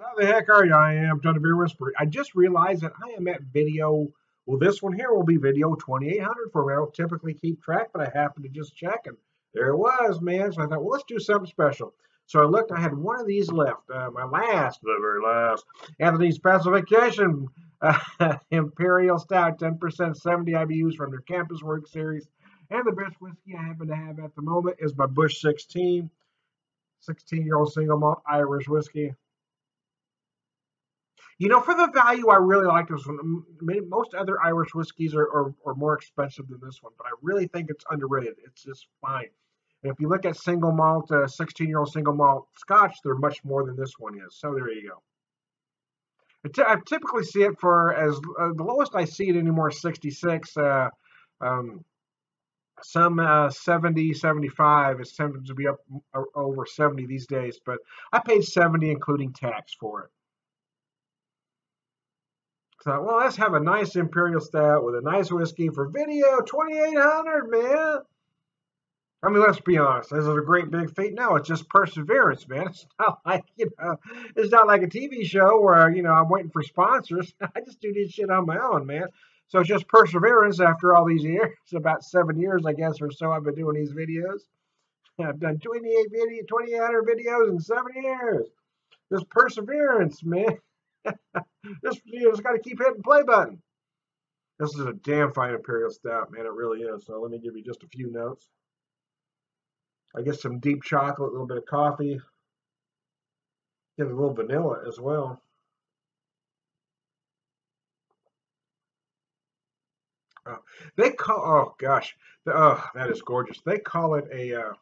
How the heck are you? I am Tom the Beer Whisperer. I just realized that I am at video. Well, this one here will be video 2800 for me. I don't typically keep track, but I happened to just check, and there it was, man. So I thought, well, let's do something special. So I looked, I had one of these left, uh, my last, the very last, Anthony's Specification uh, Imperial Stout, 10% 70 IBUs from their Campus Work series. And the best whiskey I happen to have at the moment is my Bush 16, 16 year old single malt Irish whiskey. You know, for the value, I really like this one. Most other Irish whiskeys are, are, are more expensive than this one, but I really think it's underrated. It's just fine. And if you look at single malt, 16 uh, year old single malt scotch, they're much more than this one is. So there you go. I typically see it for as uh, the lowest I see it anymore is 66. Uh, um, some uh, 70, 75. It tends to be up over 70 these days, but I paid 70 including tax for it. So, well, let's have a nice imperial stout with a nice whiskey for video 2800, man. I mean, let's be honest. This is a great big feat? No, it's just perseverance, man. It's not like you know, it's not like a TV show where you know I'm waiting for sponsors. I just do this shit on my own, man. So it's just perseverance after all these years. About seven years, I guess, or so. I've been doing these videos. I've done 28 video, 2800 videos in seven years. Just perseverance, man. You just got to keep hitting play button. This is a damn fine imperial stout, man. It really is. So let me give you just a few notes. I get some deep chocolate, a little bit of coffee. Get a little vanilla as well. Oh, they call oh gosh, oh that is gorgeous. They call it a uh,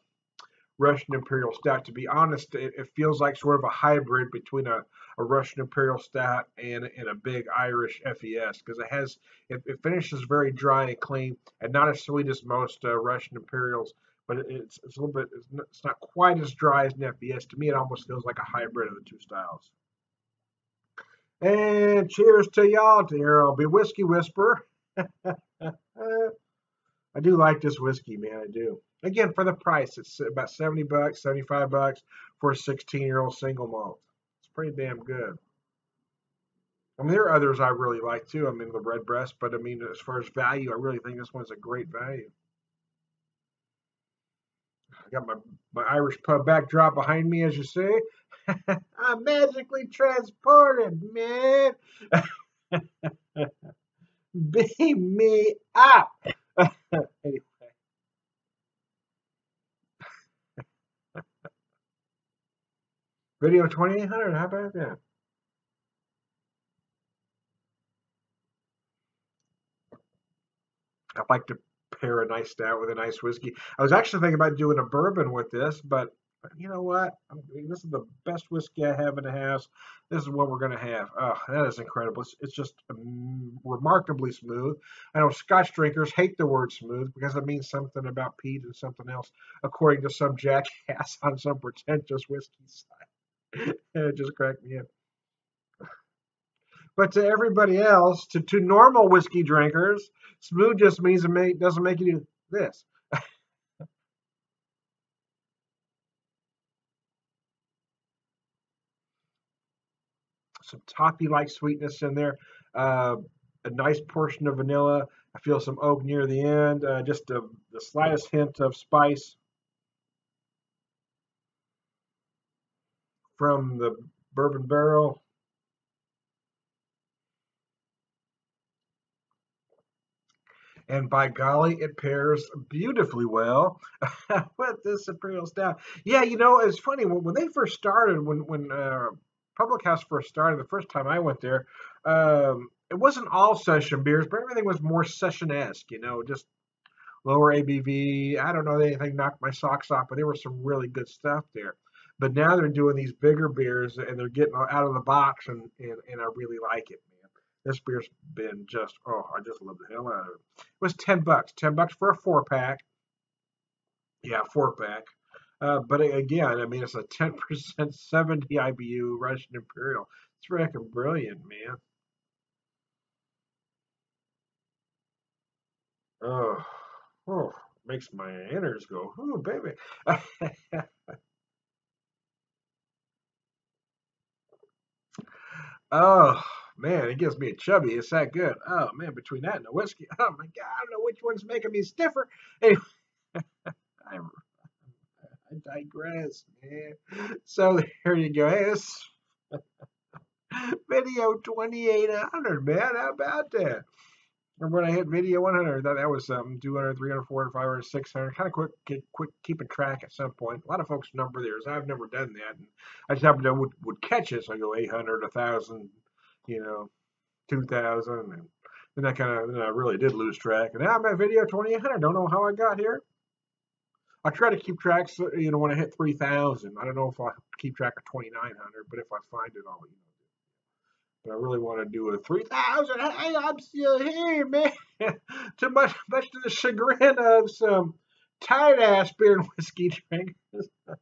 Russian Imperial Stout. To be honest, it, it, feels like sort of a hybrid between a, a Russian Imperial Stout and, and a big Irish FES because it has it, it, finishes very dry and clean and not as sweet as most uh, Russian Imperials, but it, it's, it's a little bit it's not, it's not quite as dry as an FES. To me, it almost feels like a hybrid of the two styles. And cheers to y'all. Here I'll be Whiskey Whisper. I do like this whiskey, man. I do. Again, for the price, it's about 70 bucks, 75 bucks for a 16 year old single malt. It's pretty damn good. I mean, there are others I really like too. I mean, the Redbreast, but I mean, as far as value, I really think this one's a great value. I got my, my Irish pub backdrop behind me, as you see. I'm magically transported, man. Beam me up. Anyway. Video 2800, how about that? I'd like to pair a nice stout with a nice whiskey. I was actually thinking about doing a bourbon with this, but you know what? I mean, this is the best whiskey I have in the house. This is what we're going to have. Oh, that is incredible. It's, it's just um, remarkably smooth. I know Scotch drinkers hate the word smooth because it means something about peat and something else, according to some jackass on some pretentious whiskey site. it just cracked me up. But to everybody else, to, to normal whiskey drinkers, smooth just means it doesn't make you do this. Some toffee-like sweetness in there, uh, a nice portion of vanilla. I feel some oak near the end, uh, just a, the slightest hint of spice from the bourbon barrel. and by golly, it pairs beautifully well with this imperial stout. Yeah, you know, it's funny when, they first started, when when uh, Public House first started, the first time I went there, um, it wasn't all session beers, but everything was more session-esque, you know, just lower ABV. I don't know anything knocked my socks off, but there was some really good stuff there. But now they're doing these bigger beers and they're getting out of the box, and, and, and I really like it, man. This beer's been just, oh, I just love the hell out of it. It was 10 bucks, 10 bucks for a four pack. Yeah, four pack. Uh, but again, I mean, it's a 10% 70 IBU Russian Imperial. It's freaking brilliant, man. Oh, oh, makes my innards go, oh, baby. Oh man, it gives me a chubby. It's that good. Oh man, between that and the whiskey, oh my god, I don't know which one's making me stiffer. Anyway, I, digress, man. So there you go. Hey, this video 2800, man. How about that? Remember when I hit video 100? That, that was something. 200, 300, 400, 500, 600. Kind of quick, quick, quick keeping track at some point. A lot of folks number theirs. I've never done that. And I just happened to would, would catch it. So I go 800, 1,000, you know, 2,000. And then I kind of, then I really did lose track. And now I'm at video 2800. Don't know how I got here. I try to keep track, so, you know, when I hit 3,000. I don't know if I'll keep track of 2,900, but if I find it, I'll, you know, but I really want to do a 3,000. Hey, I'm still here, man. Too much, much to the chagrin of some tight ass beer and whiskey drinkers.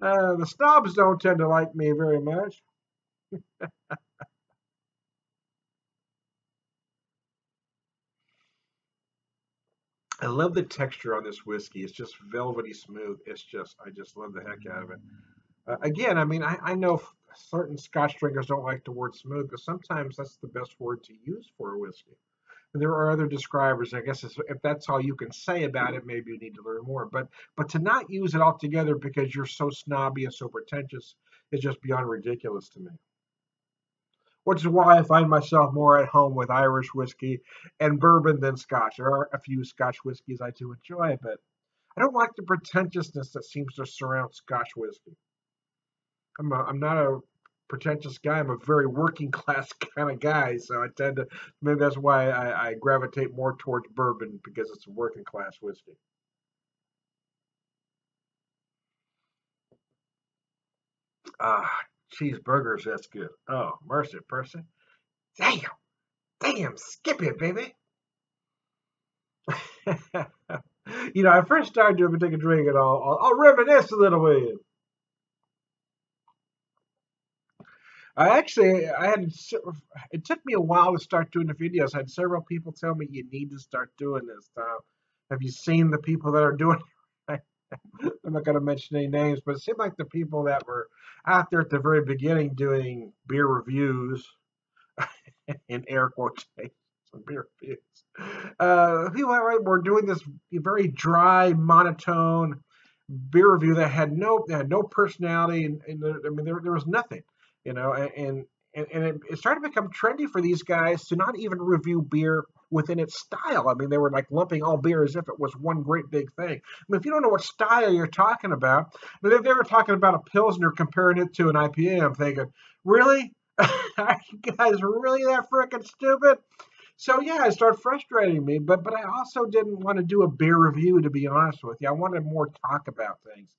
Uh, the snobs don't tend to like me very much. I love the texture on this whiskey. It's just velvety smooth. It's just, I just love the heck out of it. Uh, again, I mean, I, I know certain Scotch drinkers don't like the word smooth, but sometimes that's the best word to use for a whiskey. And there are other describers. I guess if that's all you can say about it, maybe you need to learn more. But but to not use it altogether because you're so snobby and so pretentious is just beyond ridiculous to me. Which is why I find myself more at home with Irish whiskey and bourbon than Scotch. There are a few Scotch whiskeys I do enjoy, but I don't like the pretentiousness that seems to surround Scotch whiskey. I'm a, I'm not a pretentious guy. I'm a very working class kind of guy, so I tend to maybe that's why I, I gravitate more towards bourbon because it's a working class whiskey. Ah, cheeseburgers, that's good. Oh, mercy, person. Damn, damn, skip it, baby. you know, I first started to take a drink and I'll, I'll, I'll reminisce a little bit. I actually, I had, it took me a while to start doing the videos. I had several people tell me you need to start doing this. Have you seen the people that are doing it? I'm not going to mention any names, but it seemed like the people that were out there at the very beginning doing beer reviews, in air quotations, beer reviews. Uh, people that were doing this very dry, monotone beer review that had no that had no personality, and, and I mean there there was nothing you know, and and, and it, it, started to become trendy for these guys to not even review beer within its style. I mean, they were like lumping all beer as if it was one great big thing. I mean, if you don't know what style you're talking about, I mean, if they were talking about a Pilsner comparing it to an IPA, I'm thinking, really? Are you guys really that freaking stupid? So yeah, it started frustrating me, but but I also didn't want to do a beer review to be honest with you. I wanted more talk about things.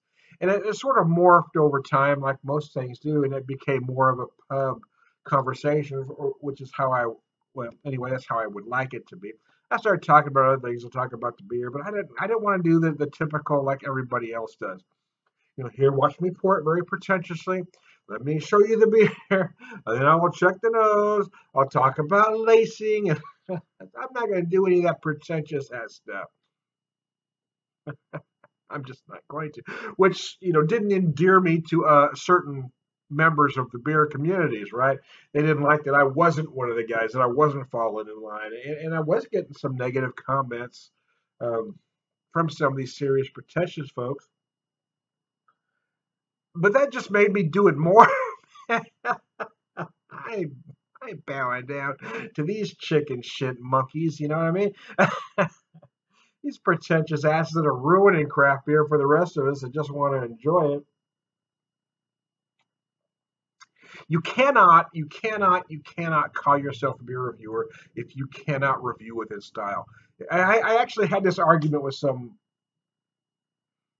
And it, it sort of morphed over time, like most things do, and it became more of a pub conversation, which is how I, well, anyway, that's how I would like it to be. I started talking about other things. I'll talk about the beer, but I didn't. I didn't want to do the, the typical like everybody else does. You know, here, watch me pour it very pretentiously. Let me show you the beer, and then I will check the nose. I'll talk about lacing. I'm not going to do any of that pretentious ass stuff. I'm just not going to, which you know didn't endear me to a certain members of the beer communities, right? They didn't like that I wasn't one of the guys, that I wasn't falling in line, and, and I was getting some negative comments um, from some of these serious, pretentious folks. But that just made me do it more. I I bowing down to these chicken shit monkeys, you know what I mean? these pretentious asses that are ruining craft beer for the rest of us that just want to enjoy it. You cannot, you cannot, you cannot call yourself a beer reviewer if you cannot review with his style. I, I actually had this argument with some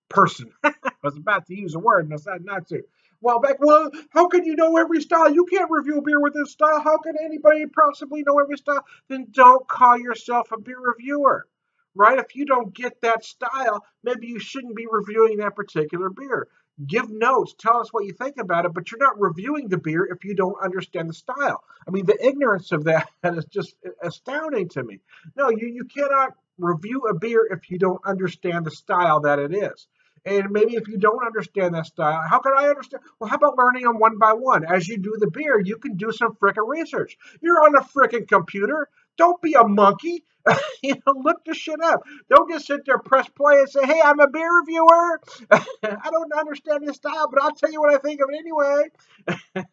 person. I was about to use a word and I decided not to. Well, back, well, how can you know every style? You can't review a beer with this style. How can anybody possibly know every style? Then don't call yourself a beer reviewer right? If you don't get that style, maybe you shouldn't be reviewing that particular beer. Give notes, tell us what you think about it, but you're not reviewing the beer if you don't understand the style. I mean, the ignorance of that is just astounding to me. No, you, you cannot review a beer if you don't understand the style that it is. And maybe if you don't understand that style, how can I understand? Well, how about learning them one by one? As you do the beer, you can do some frickin' research. You're on a frickin' computer. Don't be a monkey. you know, look the shit up. Don't just sit there, press play, and say, "Hey, I'm a beer reviewer. I don't understand this style, but I'll tell you what I think of it anyway."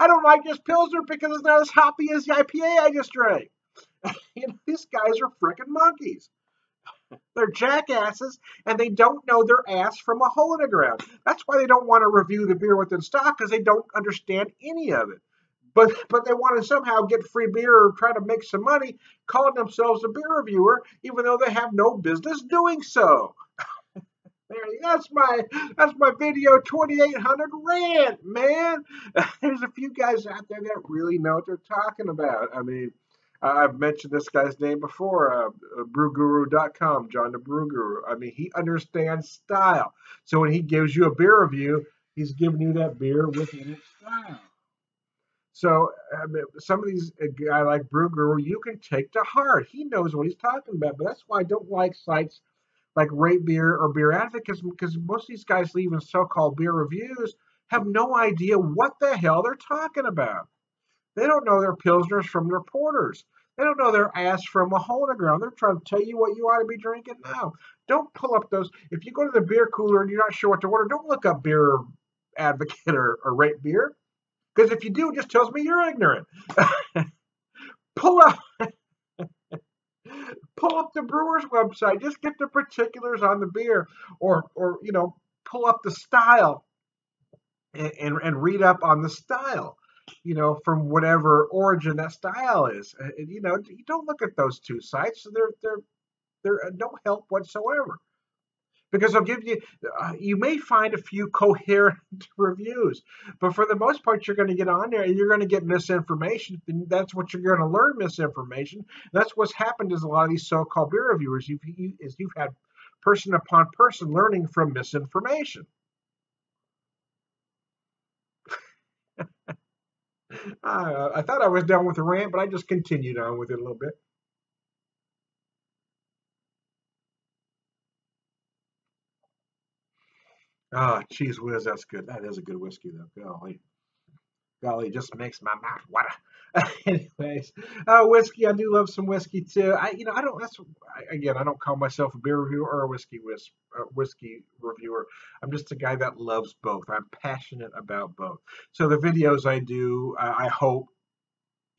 I don't like this Pilsner because it's not as hoppy as the IPA I just drank. you know, these guys are freaking monkeys. They're jackasses, and they don't know their ass from a hole in the ground. That's why they don't want to review the beer within stock because they don't understand any of it. But but they want to somehow get free beer or try to make some money, calling themselves a beer reviewer, even though they have no business doing so. There, that's my that's my video 2800 rant, man. There's a few guys out there that really know what they're talking about. I mean, I've mentioned this guy's name before, uh, uh, brewguru.com, John the Brew Guru. I mean, he understands style. So when he gives you a beer review, he's giving you that beer within its style. So I mean, some of these a guy like Brew you can take to heart. He knows what he's talking about. But that's why I don't like sites like RateBeer or BeerAdvocates because most of these guys leaving so-called beer reviews have no idea what the hell they're talking about. They don't know their pilsners from their porters. They don't know their ass from a hole in the ground. They're trying to tell you what you ought to be drinking now. Don't pull up those. If you go to the beer cooler and you're not sure what to order, don't look up Beer Advocate or, or RateBeer. Because if you do, it just tells me you're ignorant. pull up. pull up the brewer's website. Just get the particulars on the beer, or or you know, pull up the style and, and, and read up on the style you know, from whatever origin that style is. Uh, you know, you don't look at those two sites; they're they're they're uh, no help whatsoever. Because they'll give you, uh, you may find a few coherent reviews, but for the most part, you're going to get on there and you're going to get misinformation. That's what you're going to learn misinformation. That's what's happened is a lot of these so-called beer reviewers, you've, you, is you've had person upon person learning from misinformation. Uh, I thought I was done with the rant, but I just continued on with it a little bit. Ah, oh, cheese whiz, that's good. That is a good whiskey, though. Golly golly, just makes my mouth water. Anyways, uh, whiskey. I do love some whiskey too. I, you know, I don't. That's again, I don't call myself a beer reviewer or a whiskey whis, uh, whiskey reviewer. I'm just a guy that loves both. I'm passionate about both. So the videos I do, uh, I hope,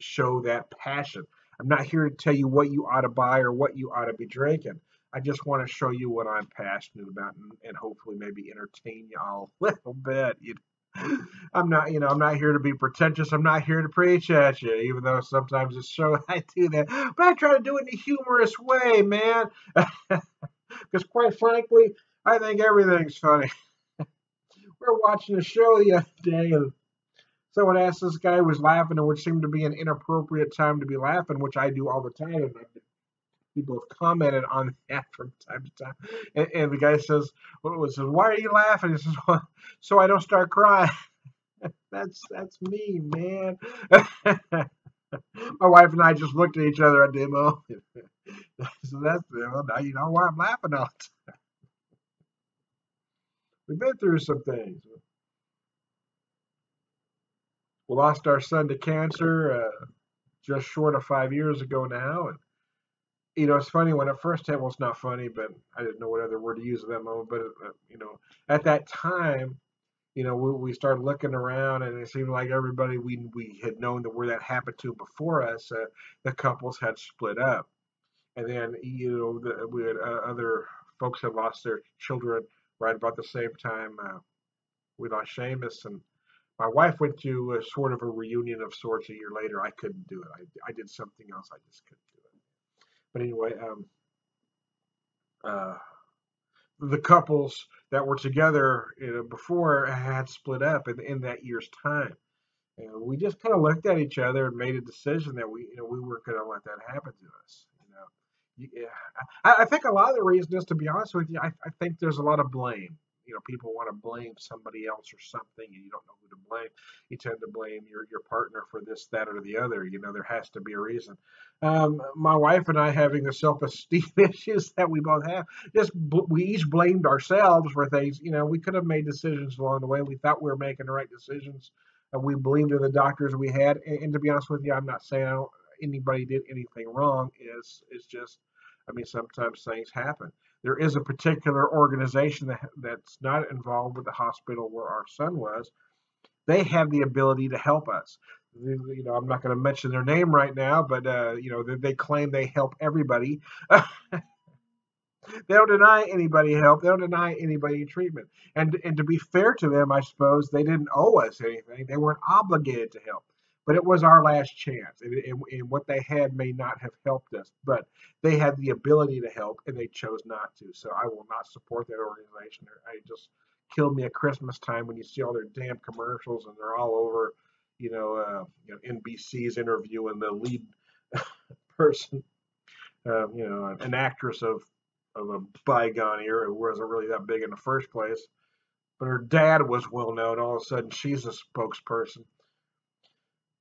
show that passion. I'm not here to tell you what you ought to buy or what you ought to be drinking. I just want to show you what I'm passionate about and, and hopefully maybe entertain y'all a little bit. You know? I'm not, you know, I'm not here to be pretentious. I'm not here to preach at you, even though sometimes it's so I do that. But I try to do it in a humorous way, man. Because quite frankly, I think everything's funny. we were watching a show the other day, and someone asked this guy who was laughing, and which seemed to be an inappropriate time to be laughing, which I do all the time people have commented on that from time to time. And, and the guy says, "What was it? Why are you laughing?" He says, well, "So I don't start crying." that's that's me, man. My wife and I just looked at each other at demo. so that's well, now you know why I'm laughing all the time. We've been through some things. We lost our son to cancer uh, just short of five years ago now, and you know, it's funny when at first hit. Well, it's not funny, but I didn't know what other word to use at that moment. But uh, you know, at that time, you know, we, we started looking around, and it seemed like everybody we we had known that where that happened to before us, uh, the couples had split up, and then you know, the, we had uh, other folks had lost their children right about the same time. Uh, we lost Seamus, and my wife went to a sort of a reunion of sorts a year later. I couldn't do it. I, I did something else. I just couldn't it. But anyway, um, uh, the couples that were together you know, before had split up in, in that year's time. And we just kind of looked at each other and made a decision that we, you know, we weren't going to let that happen to us. You know, yeah, I, I, think a lot of the reason is, to be honest with you, I, I think there's a lot of blame. You know people want to blame somebody else or something, and you don't know who to blame. You tend to blame your your partner for this, that, or the other. You know there has to be a reason. Um, my wife and I having the self-esteem issues that we both have, just we each blamed ourselves for things. You know we could have made decisions along the way. We thought we were making the right decisions. and we believed in the doctors we had, and, and to be honest with you, I'm not saying anybody did anything wrong. Is it's just I mean, sometimes things happen. There is a particular organization that, that's not involved with the hospital where our son was. They have the ability to help us. You know, I'm not going to mention their name right now, but uh, you know, they, they claim they help everybody. they don't deny anybody help. They don't deny anybody treatment. And and to be fair to them, I suppose they didn't owe us anything. They weren't obligated to help but it was our last chance. And, and, and, what they had may not have helped us, but they had the ability to help and they chose not to. So I will not support that organization. I just killed me at Christmas time when you see all their damn commercials and they're all over, you know, uh, you know NBC's interviewing the lead person, uh, you know, an actress of of a bygone era who wasn't really that big in the first place. But her dad was well known. All of a sudden, she's a spokesperson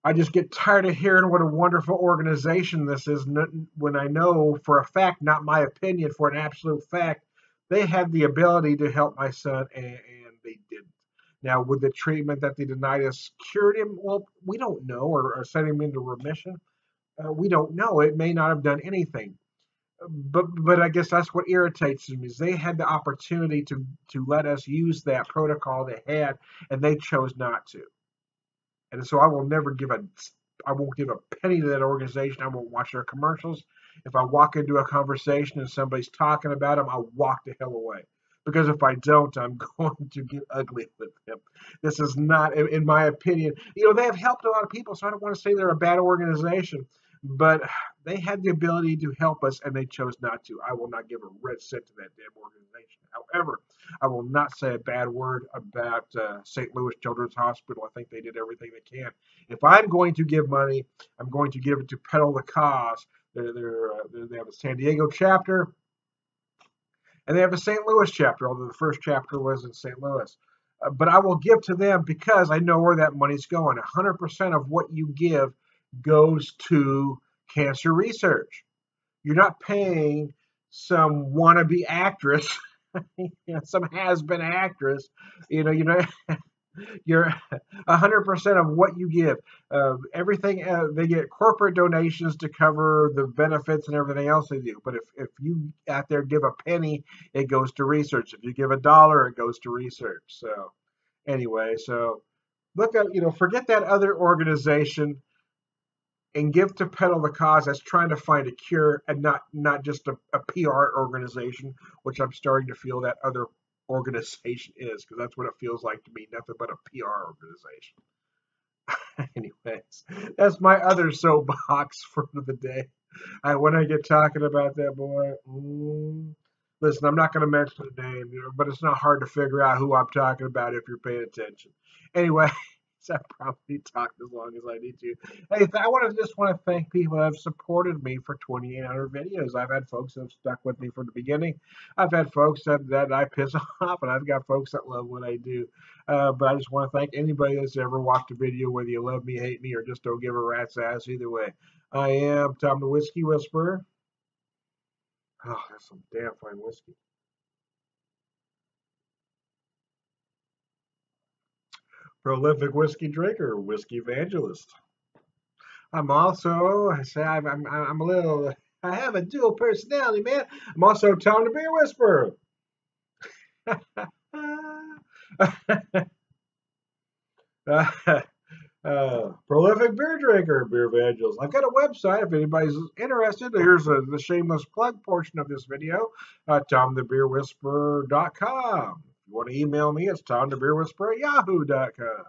I just get tired of hearing what a wonderful organization this is when I know for a fact, not my opinion, for an absolute fact, they had the ability to help my son and, and they didn't. Now, would the treatment that they denied us cured him? Well, we don't know, or, or sent him into remission. Uh, we don't know. It may not have done anything. But but I guess that's what irritates them is they had the opportunity to to let us use that protocol they had, and they chose not to. And so I will never give a I won't give a penny to that organization. I won't watch their commercials. If I walk into a conversation and somebody's talking about them, I'll walk the hell away. Because if I don't, I'm going to get ugly with them. This is not, in my opinion, you know, they have helped a lot of people, so I don't want to say they're a bad organization but they had the ability to help us and they chose not to. I will not give a red cent to that damn organization. However, I will not say a bad word about uh, St. Louis Children's Hospital. I think they did everything they can. If I'm going to give money, I'm going to give it to Pedal the Cause. They're, they're, uh, they have a San Diego chapter and they have a St. Louis chapter, although the first chapter was in St. Louis. Uh, but I will give to them because I know where that money's going. 100% of what you give goes to cancer research. You're not paying some wannabe actress, some has-been actress. You know, you know, you're 100% of what you give. Uh, everything uh, they get corporate donations to cover the benefits and everything else they do. But if if you out there give a penny, it goes to research. If you give a dollar, it goes to research. So anyway, so look at you know forget that other organization and give to Pedal the Cause that's trying to find a cure and not not just a, a PR organization, which I'm starting to feel that other organization is, because that's what it feels like to me, nothing but a PR organization. Anyways, that's my other soapbox for the day. I when I get talking about that boy, mm, listen, I'm not going to mention the name, but it's not hard to figure out who I'm talking about if you're paying attention. Anyway. I probably talked as long as I need to. Hey, I want to just want to thank people that have supported me for 2,800 videos. I've had folks that have stuck with me from the beginning. I've had folks that, that I piss off, and I've got folks that love what I do. Uh, but I just want to thank anybody that's ever watched a video, whether you love me, hate me, or just don't give a rat's ass. Either way, I am Tom the Whiskey Whisperer. Oh, that's some damn fine whiskey. Prolific whiskey drinker, whiskey evangelist. I'm also, I say, I'm, I'm, I'm a little, I have a dual personality, man. I'm also Tom the Beer Whisperer. uh, prolific beer drinker, beer evangelist. I've got a website if anybody's interested. Here's a, the shameless plug portion of this video, uh, tomthebeerwhisperer.com you want to email me, it's tomthebeerwhisperer at yahoo.com.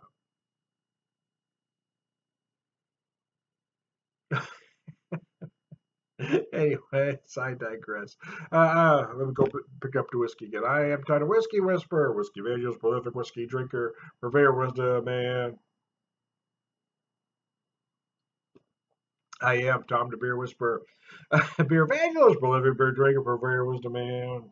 anyway, I digress. Uh, uh, let me go pick up the whiskey again. I am Tom the Whiskey Whisperer, whiskey evangelist, prolific whiskey drinker, purveyor wisdom, man. I am Tom the Beer Whisperer, beer evangelist, prolific beer drinker, purveyor wisdom, man.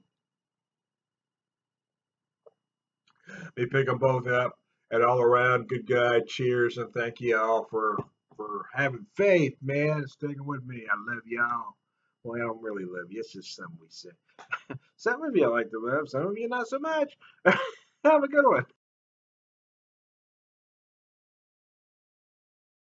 Me pick them both up. And all around, good guy. Cheers and thank you all for for having faith, man, sticking with me. I love y'all. Well, I don't really love you. It's just something we say. some of you I like to love, some of you not so much. Have a good one.